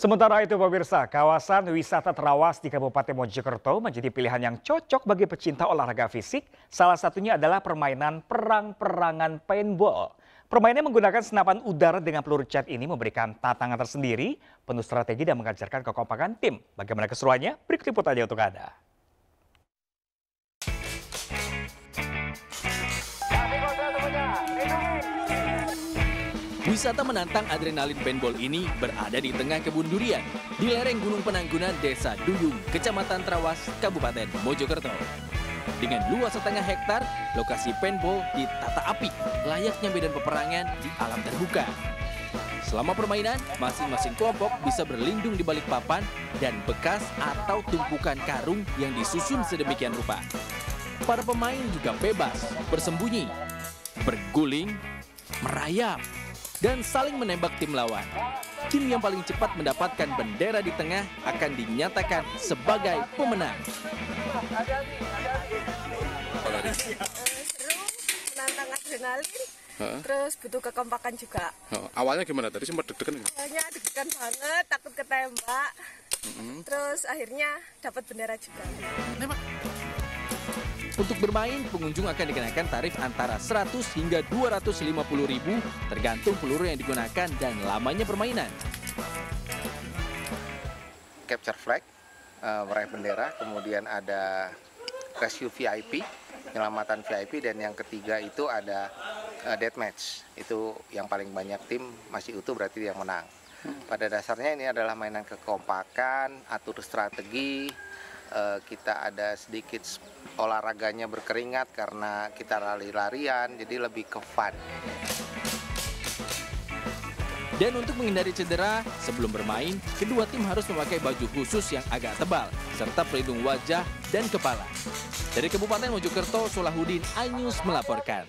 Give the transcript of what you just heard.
Sementara itu pemirsa, kawasan wisata terawas di Kabupaten Mojokerto menjadi pilihan yang cocok bagi pecinta olahraga fisik. Salah satunya adalah permainan perang-perangan paintball. Permainan menggunakan senapan udara dengan peluru cat ini memberikan tantangan tersendiri, penuh strategi dan mengajarkan kekompakan tim. Bagaimana keseruannya? Berikut liputannya untuk Anda. Wisata menantang adrenalin paintball ini berada di tengah kebun durian di lereng Gunung Penanggunan Desa Duyung, Kecamatan Trawas, Kabupaten Mojokerto. Dengan luas setengah hektar, lokasi paintball ditata api, layaknya medan peperangan di alam terbuka. Selama permainan, masing-masing kelompok bisa berlindung di balik papan dan bekas atau tumpukan karung yang disusun sedemikian rupa. Para pemain juga bebas bersembunyi, berguling, merayap, dan saling menembak tim lawan. Tim yang paling cepat mendapatkan bendera di tengah akan dinyatakan sebagai pemenang. seru, menantang adrenalin, terus butuh kekompakan juga. Oh, awalnya gimana tadi sempat deg-degan nggak? Soalnya deg-degan banget, takut ketembak. Terus akhirnya dapat bendera juga. Untuk bermain, pengunjung akan dikenakan tarif antara 100 hingga 250 ribu tergantung peluru yang digunakan dan lamanya permainan. capture flag, eh, meraih bendera, kemudian ada rescue VIP, penyelamatan VIP, dan yang ketiga itu ada eh, deathmatch. Itu yang paling banyak tim masih utuh berarti dia yang menang. Pada dasarnya ini adalah mainan kekompakan, atur strategi, eh, kita ada sedikit olahraganya berkeringat karena kita lari-larian, jadi lebih ke fun. Dan untuk menghindari cedera, sebelum bermain, kedua tim harus memakai baju khusus yang agak tebal, serta pelindung wajah dan kepala. Dari Kabupaten Mojokerto, Solahuddin Ainus melaporkan.